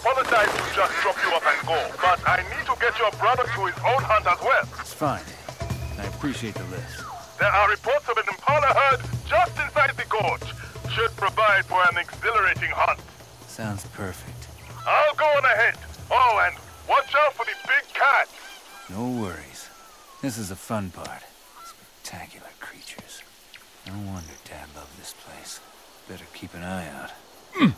apologize to just drop you off and go, but I need to get your brother to his own hunt as well. It's fine. I appreciate the list. There are reports of an impala herd just inside the gorge. Should provide for an exhilarating hunt. Sounds perfect. I'll go on ahead. Oh, and watch out for the big cat. No worries. This is the fun part. Spectacular creatures. No wonder Dad loved this place. Better keep an eye out. Hmm.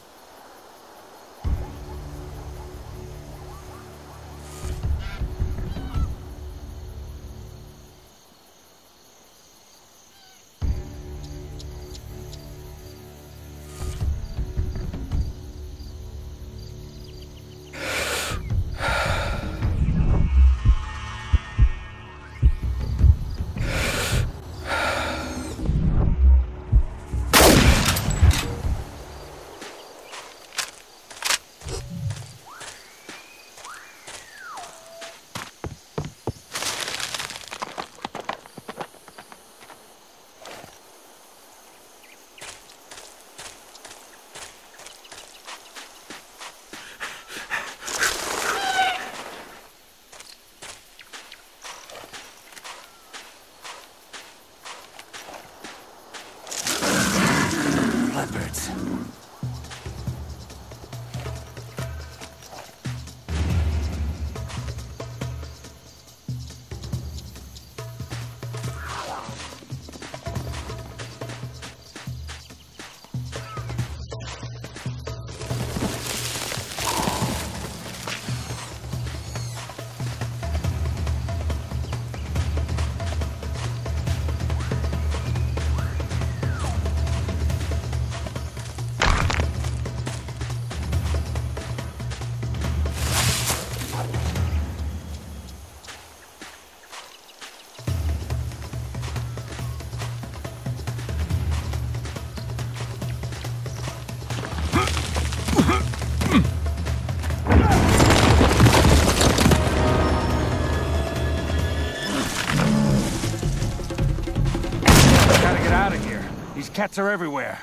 Cats are everywhere.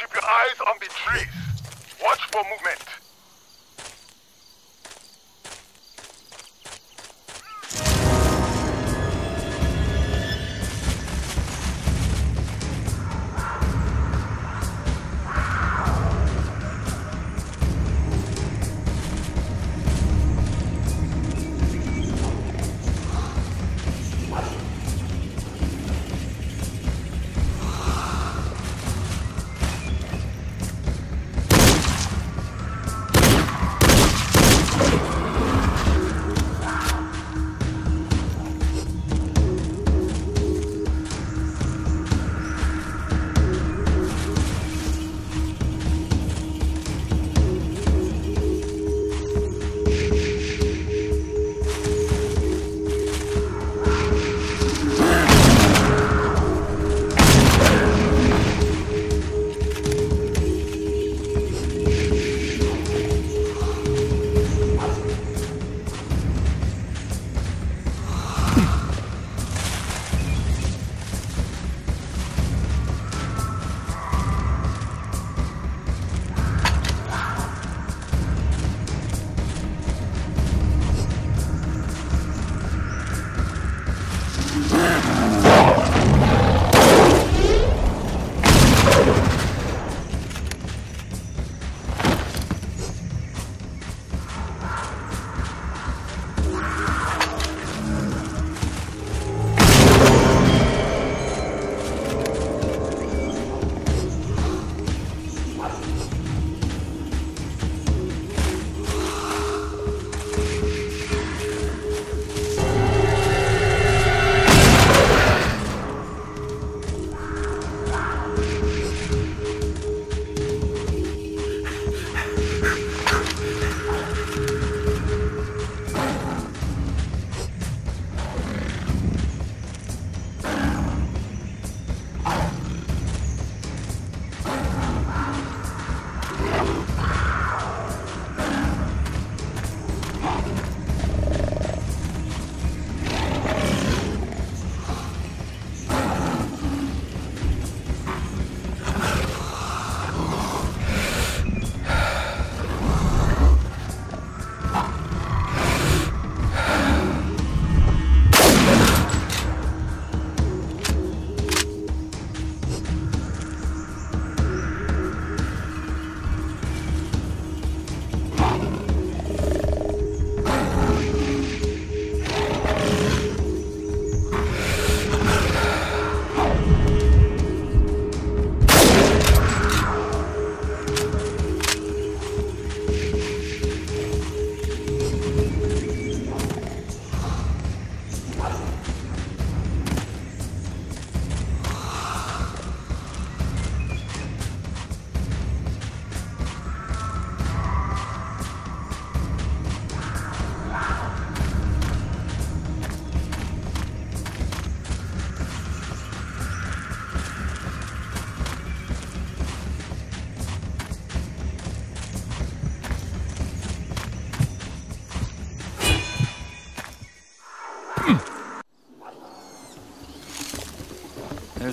Keep your eyes on the trees. Watch for movement.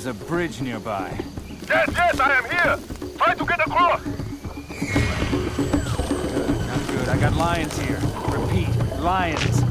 There's a bridge nearby. Yes, yes, I am here. Try to get across. Not good. I got lions here. Repeat, lions.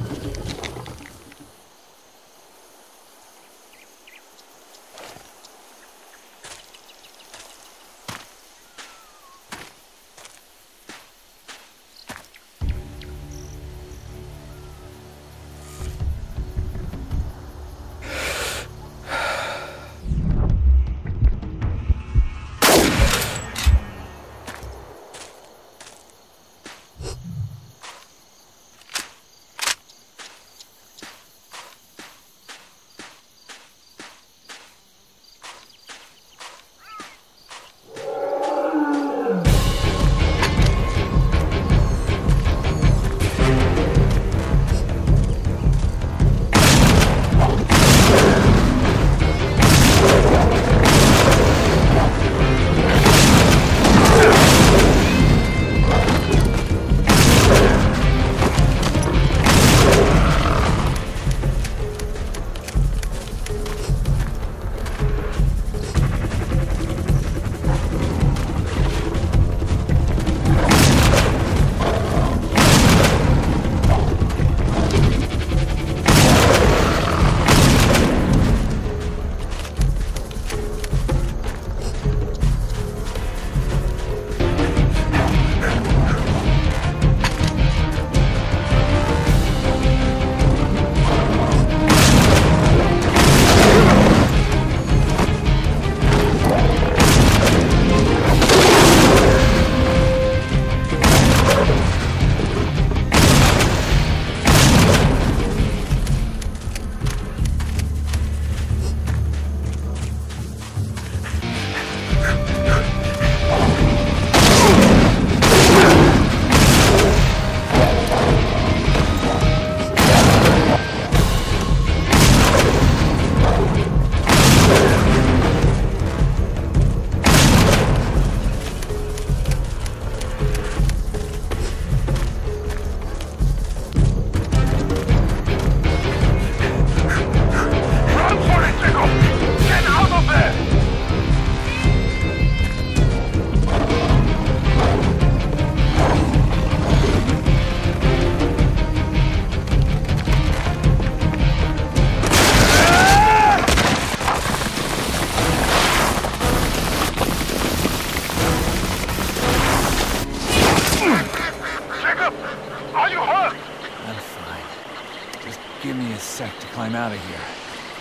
A sec to climb out of here.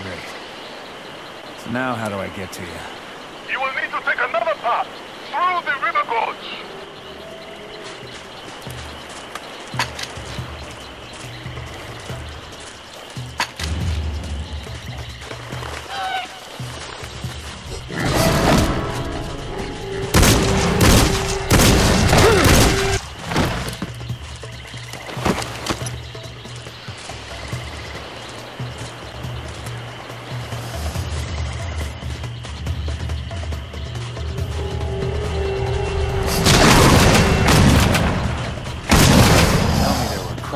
Great. So now how do I get to you? You will need to take another path through the river gorge.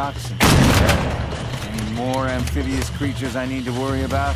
Here. Any more amphibious creatures I need to worry about?